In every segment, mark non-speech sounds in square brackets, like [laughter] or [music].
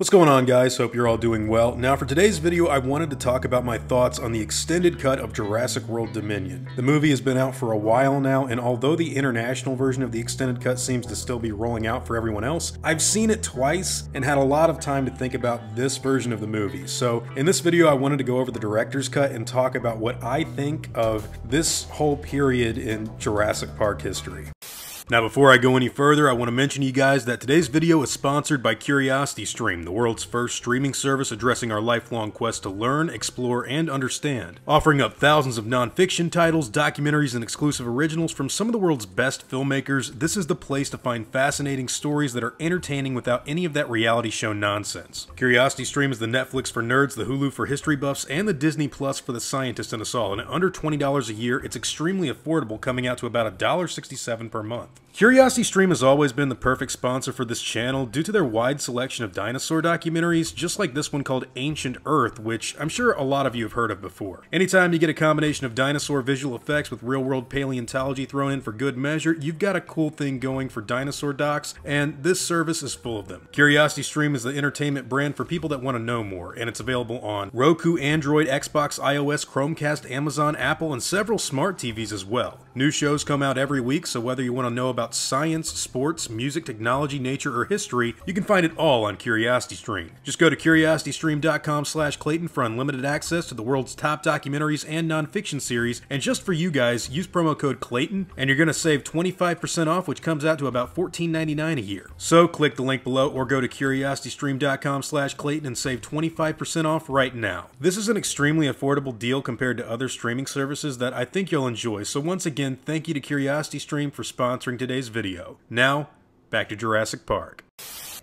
What's going on guys? Hope you're all doing well. Now for today's video I wanted to talk about my thoughts on the extended cut of Jurassic World Dominion. The movie has been out for a while now and although the international version of the extended cut seems to still be rolling out for everyone else, I've seen it twice and had a lot of time to think about this version of the movie. So in this video I wanted to go over the director's cut and talk about what I think of this whole period in Jurassic Park history. Now before I go any further, I want to mention to you guys that today's video is sponsored by CuriosityStream, the world's first streaming service addressing our lifelong quest to learn, explore, and understand. Offering up thousands of nonfiction titles, documentaries, and exclusive originals from some of the world's best filmmakers, this is the place to find fascinating stories that are entertaining without any of that reality show nonsense. CuriosityStream is the Netflix for nerds, the Hulu for history buffs, and the Disney Plus for the scientists in us all, and at under $20 a year, it's extremely affordable coming out to about $1.67 per month. CuriosityStream has always been the perfect sponsor for this channel due to their wide selection of dinosaur documentaries, just like this one called Ancient Earth, which I'm sure a lot of you have heard of before. Anytime you get a combination of dinosaur visual effects with real-world paleontology thrown in for good measure, you've got a cool thing going for dinosaur docs, and this service is full of them. CuriosityStream is the entertainment brand for people that want to know more, and it's available on Roku, Android, Xbox, iOS, Chromecast, Amazon, Apple, and several smart TVs as well. New shows come out every week, so whether you want to know about science, sports, music, technology, nature, or history, you can find it all on CuriosityStream. Just go to curiositystream.com slash Klayton for unlimited access to the world's top documentaries and nonfiction series, and just for you guys, use promo code Klayton, and you're going to save 25% off, which comes out to about $14.99 a year. So click the link below or go to curiositystream.com slash Klayton and save 25% off right now. This is an extremely affordable deal compared to other streaming services that I think you'll enjoy, so once again, thank you to CuriosityStream for sponsoring today's video. Now, back to Jurassic Park.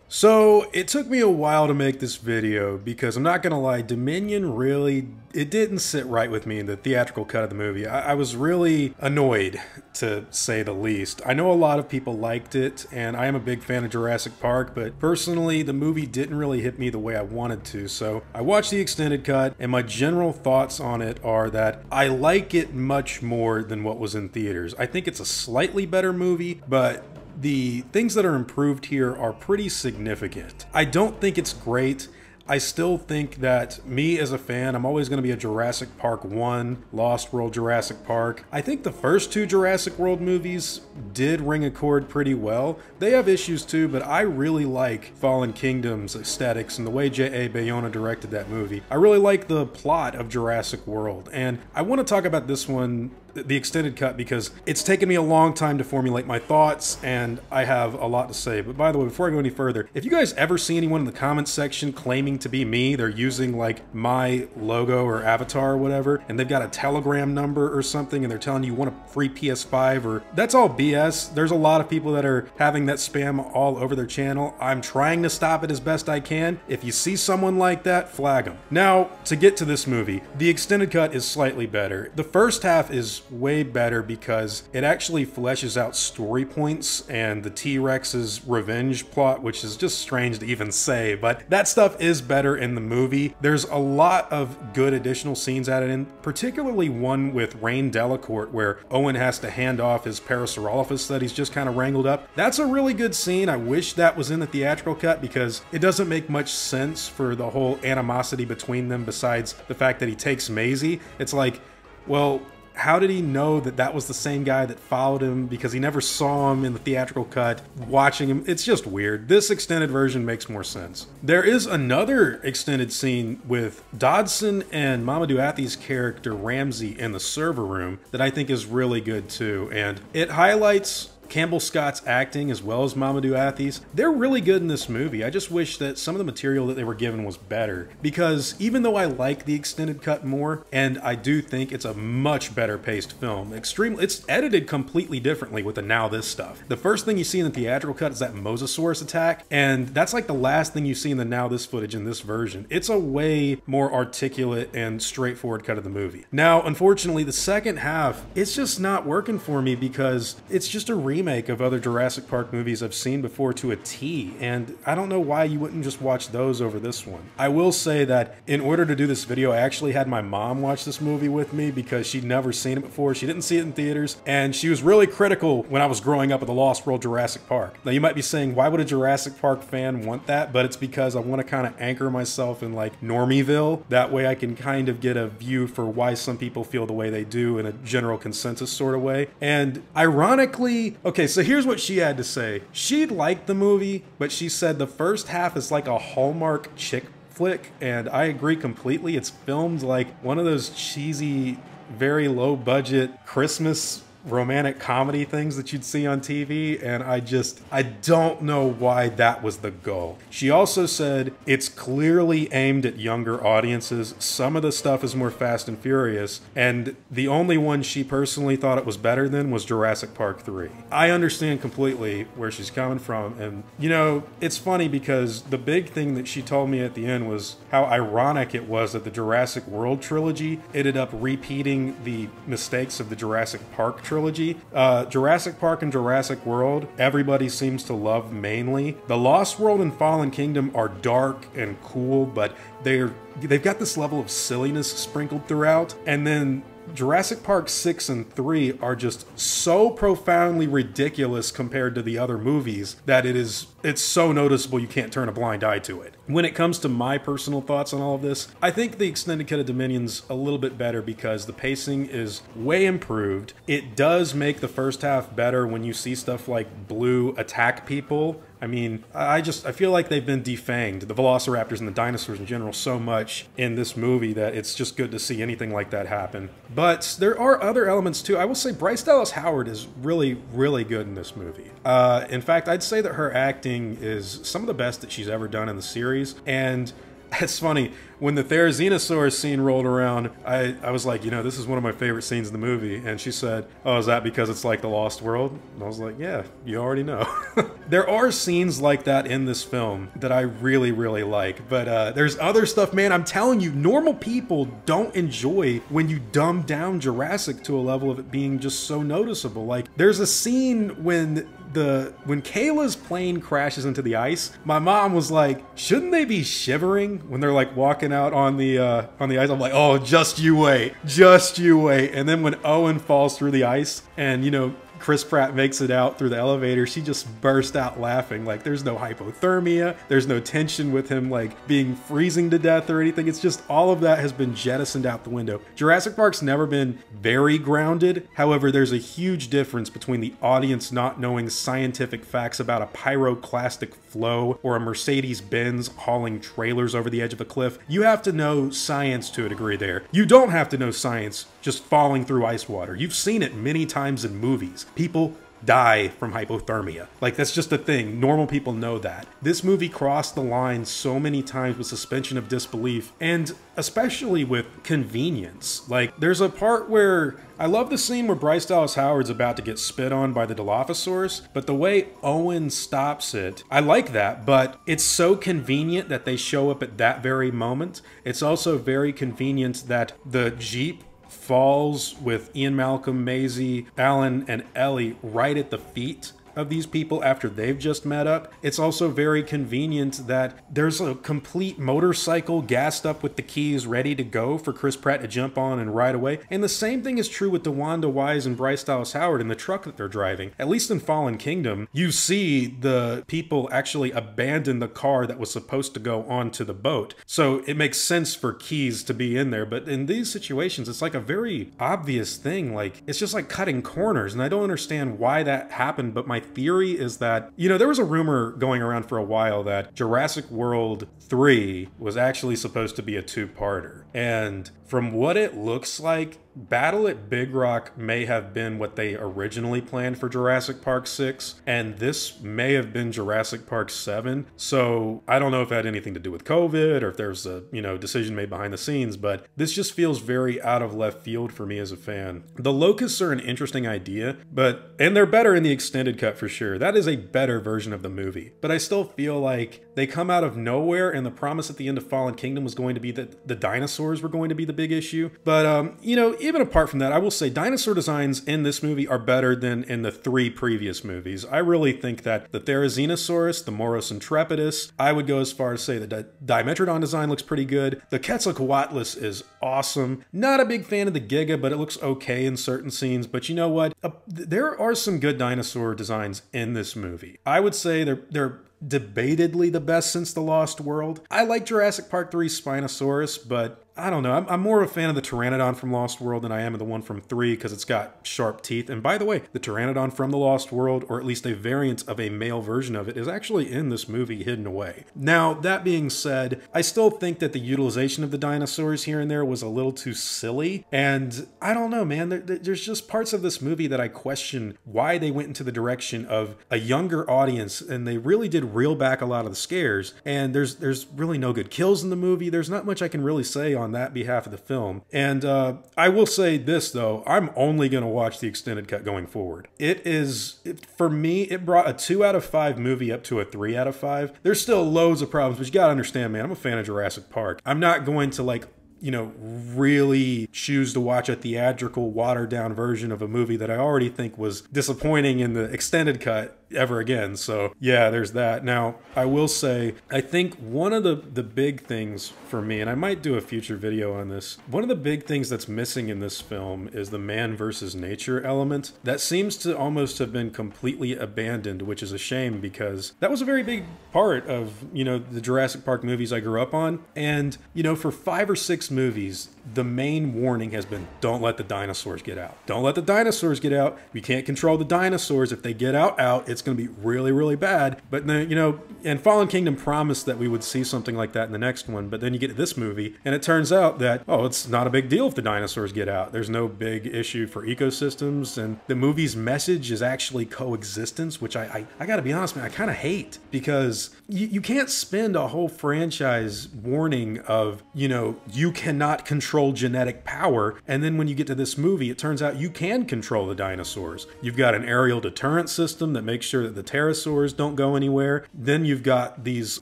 So, it took me a while to make this video because I'm not gonna lie, Dominion really, it didn't sit right with me in the theatrical cut of the movie. I, I, was really annoyed, to say the least. I know a lot of people liked it, and I am a big fan of Jurassic Park, but personally, the movie didn't really hit me the way I wanted to. So, I watched the extended cut, and my general thoughts on it are that I like it much more than what was in theaters. I think it's a slightly better movie, but the things that are improved here are pretty significant. I don't think it's great. I still think that me as a fan, I'm always going to be a Jurassic Park 1, Lost World Jurassic Park. I think the first two Jurassic World movies did ring a chord pretty well. They have issues too, but I really like Fallen Kingdom's aesthetics and the way J.A. Bayona directed that movie. I really like the plot of Jurassic World, and I want to talk about this one the extended cut because it's taken me a long time to formulate my thoughts and I have a lot to say. But by the way, before I go any further, if you guys ever see anyone in the comments section claiming to be me, they're using like my logo or avatar or whatever, and they've got a telegram number or something and they're telling you you want a free PS5 or that's all BS. There's a lot of people that are having that spam all over their channel. I'm trying to stop it as best I can. If you see someone like that, flag them. Now, to get to this movie, the extended cut is slightly better. The first half is way better because it actually fleshes out story points and the T-Rex's revenge plot, which is just strange to even say, but that stuff is better in the movie. There's a lot of good additional scenes added in, particularly one with Rainn Delacourt where Owen has to hand off his Parasaurolophus that he's just kind of wrangled up. That's a really good scene. I wish that was in the theatrical cut because it doesn't make much sense for the whole animosity between them besides the fact that he takes Maisie. It's like, well, how did he know that that was the same guy that followed him? Because he never saw him in the theatrical cut watching him. It's just weird. This extended version makes more sense. There is another extended scene with Dodgson and mamoudou athie's character ramsey in the server room that i think is really good too. And it highlights Campbell Scott's acting as well as Mamoudou Athie's, they're really good in this movie. I just wish that some of the material that they were given was better because even though I like the extended cut more and I do think it's a much better paced film, extremely it's edited completely differently with the now this stuff. The first thing you see in the theatrical cut is that Mosasaurus attack and that's like the last thing you see in the now this footage in this version. It's a way more articulate and straightforward cut of the movie. Now, unfortunately, the second half it's just not working for me because it's just a re remake of other Jurassic Park movies I've seen before to a T, and I don't know why you wouldn't just watch those over this one. I will say that in order to do this video, I actually had my mom watch this movie with me because she'd never seen it before. She didn't see it in theaters, and she was really critical when I was growing up with the Lost World Jurassic Park. Now you might be saying, why would a Jurassic Park fan want that? But it's because I want to kind of anchor myself in like Normieville. That way I can kind of get a view for why some people feel the way they do in a general consensus sort of way. And ironically, okay, so here's what she had to say. She liked the movie, but she said the first half is like a Hallmark chick flick, and I agree completely. It's filmed like one of those cheesy, very low budget Christmas romantic comedy things that you'd see on TV, and I just, I don't know why that was the goal. She also said it's clearly aimed at younger audiences. Some of the stuff is more Fast and Furious, and the only one she personally thought it was better than was Jurassic Park 3. I understand completely where she's coming from, and you know, it's funny because the big thing that she told me at the end was how ironic it was that the Jurassic World trilogy ended up repeating the mistakes of the Jurassic Park trilogy trilogy. Uh, Jurassic Park and Jurassic World, everybody seems to love mainly. The Lost World and Fallen Kingdom are dark and cool, but they're they've got this level of silliness sprinkled throughout. And then Jurassic Park 6 and 3 are just so profoundly ridiculous compared to the other movies that it is it's so noticeable you can't turn a blind eye to it. When it comes to my personal thoughts on all of this, I think the extended cut of Dominion's a little bit better because the pacing is way improved. It does make the first half better when you see stuff like Blue attack people I mean, I just I feel like they've been defanged, the velociraptors and the dinosaurs in general, so much in this movie that it's just good to see anything like that happen. But there are other elements too. I will say Bryce Dallas Howard is really, really good in this movie. Uh, in fact, I'd say that her acting is some of the best that she's ever done in the series, and [laughs] it's funny when the Therizinosaurus scene rolled around. I, I was like, you know, this is one of my favorite scenes in the movie. And she said, "Oh, is that because it's like the Lost World?" And I was like, "Yeah, you already know." [laughs] there are scenes like that in this film that I really, really like. But uh, there's other stuff, man. I'm telling you, normal people don't enjoy when you dumb down Jurassic to a level of it being just so noticeable. Like, there's a scene when the when Kayla's plane crashes into the ice, my mom was like, "Shouldn't they be shivering when they're like walking out on the uh, on the ice?" I'm like, "Oh, just you wait, just you wait." And then when Owen falls through the ice, and you know Chris Pratt makes it out through the elevator, she just burst out laughing. Like there's no hypothermia, there's no tension with him like being freezing to death or anything. It's just all of that has been jettisoned out the window. Jurassic Park's never been very grounded. However, there's a huge difference between the audience not knowing scientific facts about a pyroclastic flow or a Mercedes Benz hauling trailers over the edge of a cliff. You have to know science to a degree there. You don't have to know science just falling through ice water. You've seen it many times in movies. People die from hypothermia. Like that's just a thing. Normal people know that. This movie crossed the line so many times with suspension of disbelief and especially with convenience. Like there's a part where I love the scene where Bryce Dallas Howard's about to get spit on by the Dilophosaurus, but the way Owen stops it, I like that, but it's so convenient that they show up at that very moment. It's also very convenient that the Jeep falls with Ian Malcolm, Maisie, Alan, and Ellie right at the feet of these people after they've just met up. It's also very convenient that there's a complete motorcycle gassed up with the keys ready to go for Chris Pratt to jump on and ride away. And the same thing is true with DeWanda Wise and Bryce Dallas Howard in the truck that they're driving. At least in Fallen Kingdom, you see the people actually abandon the car that was supposed to go onto the boat. So it makes sense for keys to be in there. But in these situations, it's like a very obvious thing. Like it's just like cutting corners. And I don't understand why that happened, but my theory is that, you know, there was a rumor going around for a while that Jurassic World 3 was actually supposed to be a two parter. And from what it looks like, Battle at Big Rock may have been what they originally planned for Jurassic Park 6, and this may have been Jurassic Park 7. So I don't know if it had anything to do with COVID or if there's a, you know, decision made behind the scenes, but this just feels very out of left field for me as a fan. The locusts are an interesting idea, but and they're better in the extended cut for sure. That is a better version of the movie. But I still feel like they come out of nowhere and the promise at the end of Fallen Kingdom was going to be that the dinosaurs were going to be the big issue. But um, you know, even apart from that, I will say dinosaur designs in this movie are better than in the three previous movies. I really think that the Therizinosaurus, the Moros intrepidus, I would go as far as say the Dimetrodon design looks pretty good. The Quetzalcoatlus is awesome. Not a big fan of the Giga, but it looks okay in certain scenes. But you know what? Uh, there are some good dinosaur designs in this movie. I would say they're they're debatedly the best since The Lost World. I like Jurassic Park 3 Spinosaurus, but I don't know. I'm, I'm, more of a fan of the Pteranodon from Lost World than I am of the one from 3 because it's got sharp teeth. And by the way, the Pteranodon from the Lost World, or at least a variant of a male version of it, is actually in this movie hidden away. Now, that being said, I still think that the utilization of the dinosaurs here and there was a little too silly. And I don't know, man. There, there's just parts of this movie that I question why they went into the direction of a younger audience and they really did reel back a lot of the scares. And there's, there's really no good kills in the movie. There's not much I can really say on that behalf of the film. And uh, I will say this though, I'm only going to watch the extended cut going forward. It is, it, for me, it brought a two out of five movie up to a three out of five. There's still loads of problems, but you got to understand, man, I'm a fan of Jurassic Park. I'm not going to like you know, really choose to watch a theatrical, watered down version of a movie that I already think was disappointing in the extended cut ever again. So yeah, there's that. Now I will say, I think one of the the big things for me, and I might do a future video on this. One of the big things that's missing in this film is the man versus nature element. That seems to almost have been completely abandoned, which is a shame because that was a very big part of you know the Jurassic Park movies I grew up on. And you know, for five or six movies, the main warning has been don't let the dinosaurs get out. Don't let the dinosaurs get out. We can't control the dinosaurs. If they get out, out, it's going to be really, really bad. But then, you know, and Fallen Kingdom promised that we would see something like that in the next one. But then you get to this movie, and it turns out that, oh, it's not a big deal if the dinosaurs get out. There's no big issue for ecosystems. And the movie's message is actually coexistence, which I, I, I got to be honest, man, I kind of hate because you, you can't spend a whole franchise warning of, you know, you cannot control genetic power. And then when you get to this movie, it turns out you can control the dinosaurs. You've got an aerial deterrent system that makes sure that the pterosaurs don't go anywhere. Then you've got these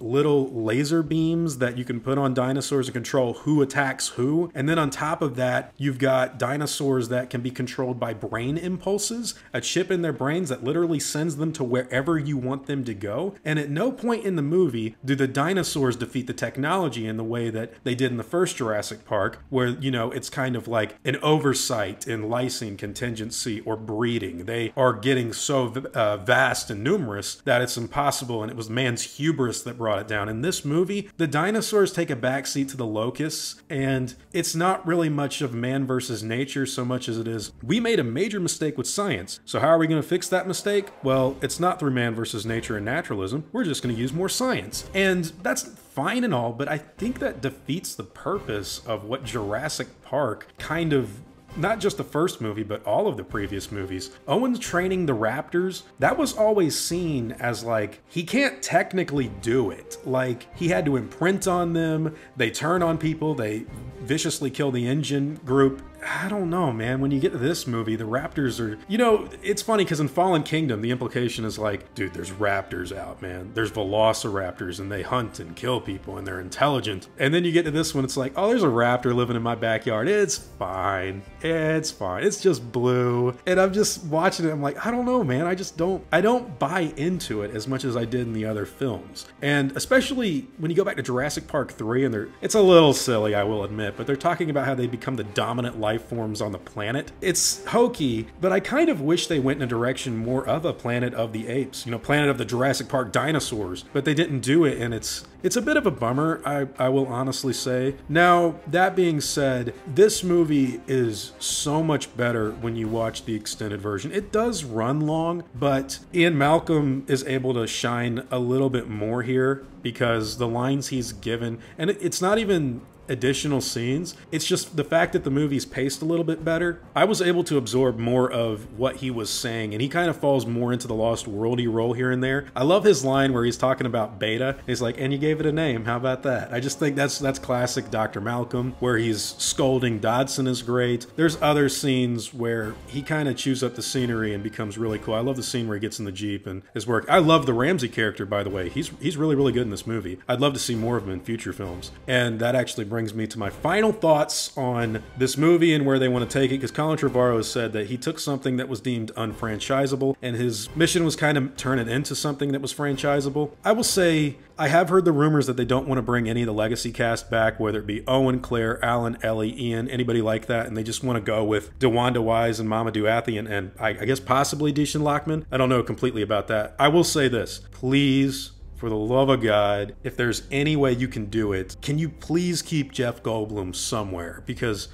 little laser beams that you can put on dinosaurs to control who attacks who. And then on top of that, you've got dinosaurs that can be controlled by brain impulses, a chip in their brains that literally sends them to wherever you want them to go. And at no point in the movie do the dinosaurs defeat the technology in the way that they did in the first Jurassic Park, where, you know, it's kind of like an oversight in lysine contingency or breeding. They are getting so uh, vast and numerous that it's impossible, and it was man's hubris that brought it down. In this movie, the dinosaurs take a backseat to the locusts, and it's not really much of man versus nature so much as it is we made a major mistake with science. So, how are we going to fix that mistake? Well, it's not through man versus nature and naturalism. We're just going to use more science. And that's fine and all, but I think that defeats the purpose of what Jurassic Park kind of not just the first movie, but all of the previous movies. Owen's training the Raptors, that was always seen as like, he can't technically do it. Like, he had to imprint on them, they turn on people, they viciously kill the InGen group. I don't know, man. When you get to this movie, the raptors are, you know, it's funny because in Fallen Kingdom, the implication is like, dude, there's raptors out, man. There's velociraptors and they hunt and kill people and they're intelligent. And then you get to this one, it's like, oh, there's a raptor living in my backyard. It's fine. It's fine. It's just blue. And I'm just watching it. I'm like, I don't know, man. I just don't, I don't buy into it as much as I did in the other films. And especially when you go back to Jurassic Park 3 and they're, it's a little silly, I will admit, but they're talking about how they become the dominant life forms on the planet. It's hokey, but I kind of wish they went in a direction more of a Planet of the Apes, you know, Planet of the Jurassic Park dinosaurs, but they didn't do it, and it's it's a bit of a bummer, I, I will honestly say. Now, that being said, this movie is so much better when you watch the extended version. It does run long, but Ian Malcolm is able to shine a little bit more here because the lines he's given, and it's not even additional scenes. It's just the fact that the movie's paced a little bit better. I was able to absorb more of what he was saying, and he kind of falls more into the Lost Worldy role here and there. I love his line where he's talking about Beta. He's like, "And you gave it a name. How about that?" I just think that's that's classic Dr. Malcolm, where he's scolding Dodgson is great. There's other scenes where he kind of chews up the scenery and becomes really cool. I love the scene where he gets in the jeep and his work. I love the Ramsey character, by the way. He's he's really really good in this movie. I'd love to see more of him in future films, and that actually brings brings me to my final thoughts on this movie and where they want to take it, because Colin Trevorrow said that he took something that was deemed unfranchisable, and his mission was kind of turn it into something that was franchisable. I will say I have heard the rumors that they don't want to bring any of the legacy cast back, whether it be Owen, Claire, Alan, Ellie, Ian, anybody like that, and they just want to go with DeWanda Wise and Mama Athie and, and I, I guess possibly Deshaun Lockman. I don't know completely about that. I will say this: please for the love of God, if there's any way you can do it, can you please keep Jeff Goldblum somewhere? Because,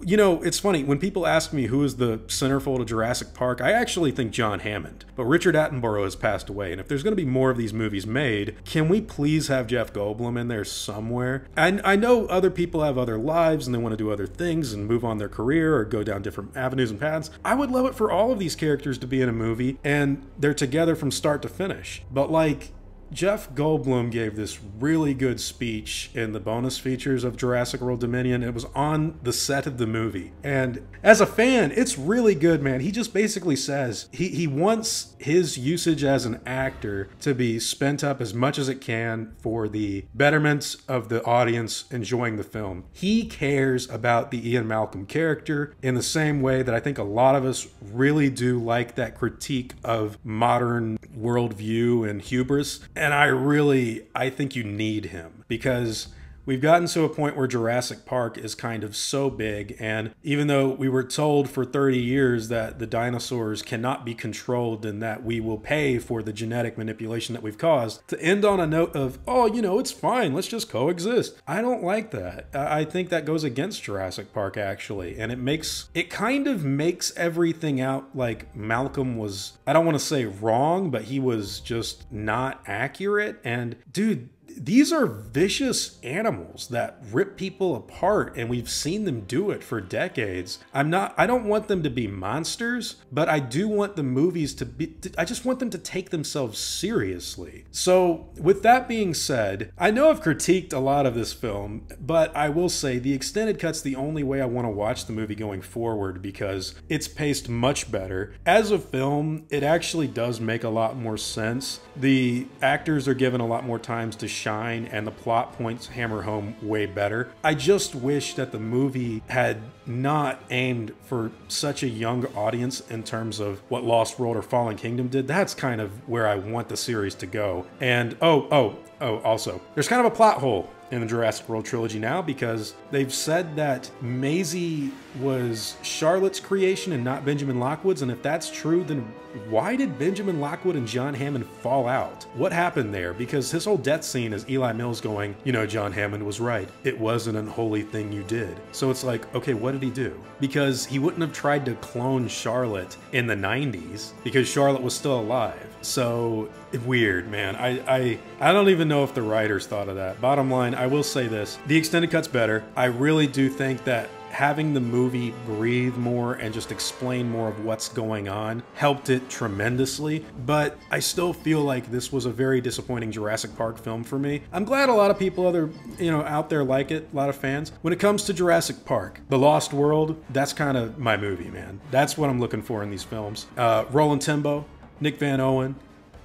you know, it's funny, when people ask me who is the centerfold of Jurassic Park, I actually think John Hammond. But Richard Attenborough has passed away, and if there's going to be more of these movies made, can we please have Jeff Goldblum in there somewhere? And I know other people have other lives and they want to do other things and move on their career or go down different avenues and paths. I would love it for all of these characters to be in a movie and they're together from start to finish. But like, Jeff Goldblum gave this really good speech in the bonus features of Jurassic World Dominion. It was on the set of the movie. And as a fan, it's really good, man. He just basically says he, he wants his usage as an actor to be spent up as much as it can for the betterment of the audience enjoying the film. He cares about the Ian Malcolm character in the same way that I think a lot of us really do like that critique of modern worldview and hubris I really I think you need him because We've gotten to a point where Jurassic Park is kind of so big, and even though we were told for 30 years that the dinosaurs cannot be controlled and that we will pay for the genetic manipulation that we've caused, to end on a note of, oh, you know, it's fine, let's just coexist. I don't like that. I think that goes against Jurassic Park, actually, and it makes, it kind of makes everything out like Malcolm was, I don't want to say wrong, but he was just not accurate. And dude, these are vicious animals that rip people apart and we've seen them do it for decades. I'm not I don't want them to be monsters, but I do want the movies to be I just want them to take themselves seriously. So, with that being said, I know I've critiqued a lot of this film, but I will say the extended cut's the only way I want to watch the movie going forward because it's paced much better. As a film, it actually does make a lot more sense. The actors are given a lot more times to shine and the plot points hammer home way better. I just wish that the movie had not aimed for such a young audience in terms of what Lost World or Fallen Kingdom did. That's kind of where I want the series to go. And oh, oh, oh, also, there's kind of a plot hole in the Jurassic World trilogy now because they've said that Maisie was Charlotte's creation and not Benjamin Lockwood's. And if that's true, then why did Benjamin Lockwood and John Hammond fall out? What happened there? Because his whole death scene is Eli Mills going, you know, John Hammond was right. It was an unholy thing you did. So it's like, okay, what did he do? Because he wouldn't have tried to clone Charlotte in the 90s because Charlotte was still alive. So weird, man. I, I I don't even know if the writers thought of that. Bottom line, I will say this: the extended cut's better. I really do think that having the movie breathe more and just explain more of what's going on helped it tremendously. But I still feel like this was a very disappointing Jurassic Park film for me. I'm glad a lot of people other you know out there like it, a lot of fans. When it comes to Jurassic Park, The Lost World, that's kind of my movie, man. That's what I'm looking for in these films. Uh, Roland Tembo, Nick Van Owen,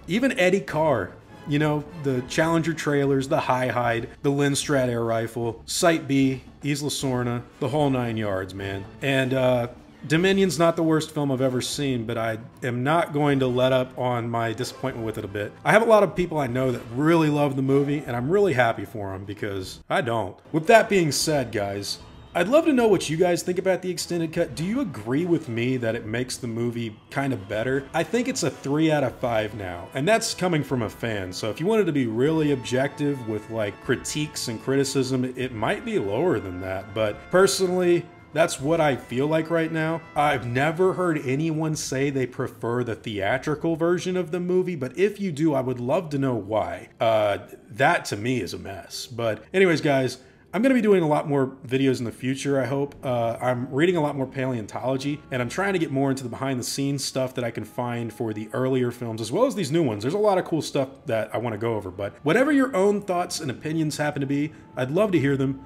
even Eddie Carr you know, the Challenger trailers, the High Hide, the Lindstradt air rifle, Site B, Isla Sorna, the whole nine yards, man. And uh, Dominion's not the worst film I've ever seen, but I am not going to let up on my disappointment with it a bit. I have a lot of people I know that really love the movie, and I'm really happy for them because I don't. With that being said, guys, I'd love to know what you guys think about the extended cut. Do you agree with me that it makes the movie kind of better? I think it's a 3 out of 5 now, and that's coming from a fan. So if you wanted to be really objective with like critiques and criticism, it might be lower than that. But personally, that's what I feel like right now. I've never heard anyone say they prefer the theatrical version of the movie, but if you do, I would love to know why. Uh, that to me is a mess. But, anyways, guys, I'm going to be doing a lot more videos in the future, I hope. Uh, I'm reading a lot more paleontology, and I'm trying to get more into the behind the scenes stuff that I can find for the earlier films, as well as these new ones. There's a lot of cool stuff that I want to go over, but whatever your own thoughts and opinions happen to be, I'd love to hear them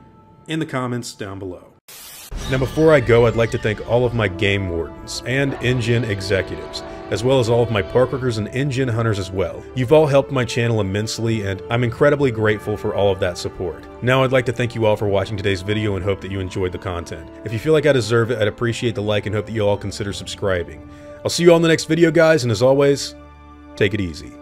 in the comments down below. Now before I go, I'd like to thank all of my game wardens and InGen executives. As well as all of my park workers and InGen hunters as well. You've all helped my channel immensely, and I'm incredibly grateful for all of that support. Now I'd like to thank you all for watching today's video and hope that you enjoyed the content. If you feel like I deserve it, I'd appreciate the like and hope that you all consider subscribing. I'll see you all in the next video, guys, and as always, take it easy.